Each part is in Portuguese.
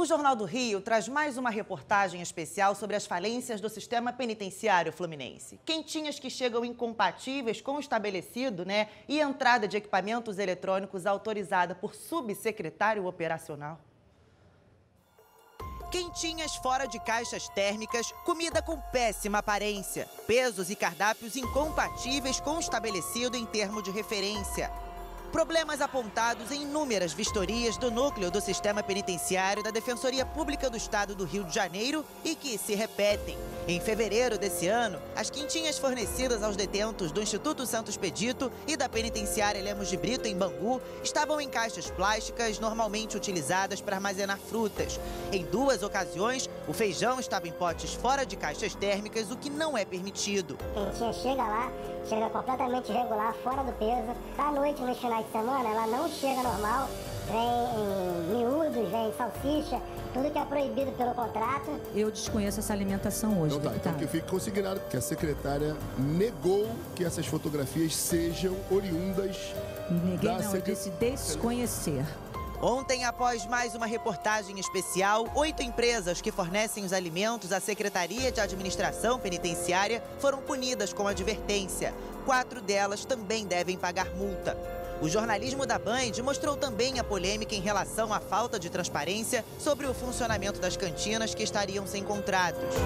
O Jornal do Rio traz mais uma reportagem especial sobre as falências do sistema penitenciário fluminense. Quentinhas que chegam incompatíveis com o estabelecido, né? E entrada de equipamentos eletrônicos autorizada por subsecretário operacional. Quentinhas fora de caixas térmicas, comida com péssima aparência, pesos e cardápios incompatíveis com o estabelecido em termo de referência. Problemas apontados em inúmeras vistorias do núcleo do sistema penitenciário da Defensoria Pública do Estado do Rio de Janeiro e que se repetem. Em fevereiro desse ano, as quintinhas fornecidas aos detentos do Instituto Santos Pedito e da Penitenciária Lemos de Brito, em Bangu, estavam em caixas plásticas normalmente utilizadas para armazenar frutas. Em duas ocasiões, o feijão estava em potes fora de caixas térmicas, o que não é permitido. A quentinha chega lá, chega completamente irregular, fora do peso. À noite, nos finais de semana, ela não chega normal, vem em miúdos, vem em salsicha, tudo que é proibido pelo contrato. Eu desconheço essa alimentação hoje, então, tá, então que fique consignado que a secretária negou que essas fotografias sejam oriundas Neguei, da não, eu disse desconhecer. Ontem, após mais uma reportagem especial, oito empresas que fornecem os alimentos à Secretaria de Administração Penitenciária foram punidas com advertência. Quatro delas também devem pagar multa. O jornalismo da Band mostrou também a polêmica em relação à falta de transparência sobre o funcionamento das cantinas que estariam sem contratos.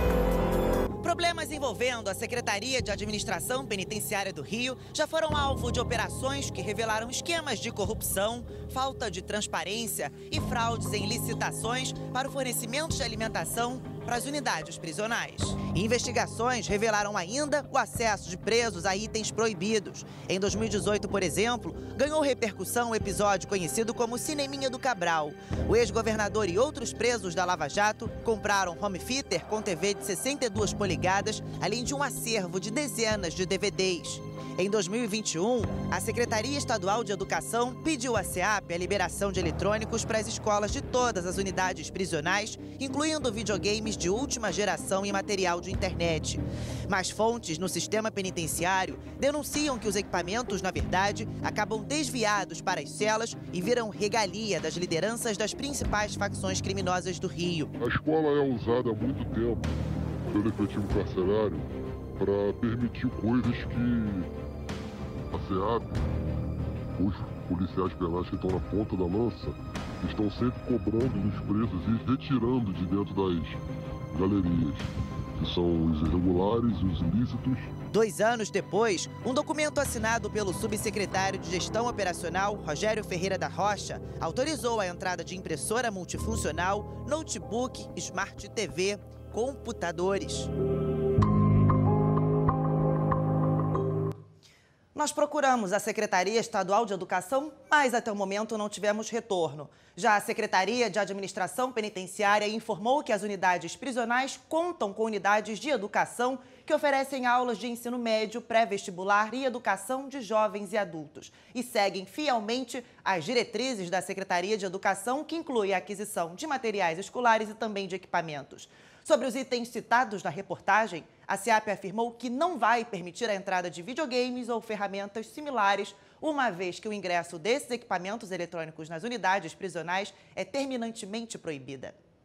Problemas envolvendo a Secretaria de Administração Penitenciária do Rio já foram alvo de operações que revelaram esquemas de corrupção, falta de transparência e fraudes em licitações para o fornecimento de alimentação para as unidades prisionais. Investigações revelaram ainda o acesso de presos a itens proibidos. Em 2018, por exemplo, ganhou repercussão o episódio conhecido como Cineminha do Cabral. O ex-governador e outros presos da Lava Jato compraram home theater com TV de 62 polegadas, além de um acervo de dezenas de DVDs. Em 2021, a Secretaria Estadual de Educação pediu à SEAP a liberação de eletrônicos para as escolas de todas as unidades prisionais, incluindo videogames de última geração e material de internet. Mas fontes no sistema penitenciário denunciam que os equipamentos, na verdade, acabam desviados para as celas e viram regalia das lideranças das principais facções criminosas do Rio. A escola é usada há muito tempo pelo efetivo carcerário para permitir coisas que a SEAP, os policiais penais que estão na ponta da lança, estão sempre cobrando dos presos e retirando de dentro das galerias, que são os irregulares, os ilícitos. Dois anos depois, um documento assinado pelo subsecretário de Gestão Operacional, Rogério Ferreira da Rocha, autorizou a entrada de impressora multifuncional, notebook, smart TV, computadores. Nós procuramos a Secretaria Estadual de Educação, mas até o momento não tivemos retorno. Já a Secretaria de Administração Penitenciária informou que as unidades prisionais contam com unidades de educação que oferecem aulas de ensino médio, pré-vestibular e educação de jovens e adultos. E seguem fielmente as diretrizes da Secretaria de Educação, que inclui a aquisição de materiais escolares e também de equipamentos. Sobre os itens citados na reportagem, a SEAP afirmou que não vai permitir a entrada de videogames ou ferramentas similares, uma vez que o ingresso desses equipamentos eletrônicos nas unidades prisionais é terminantemente proibida.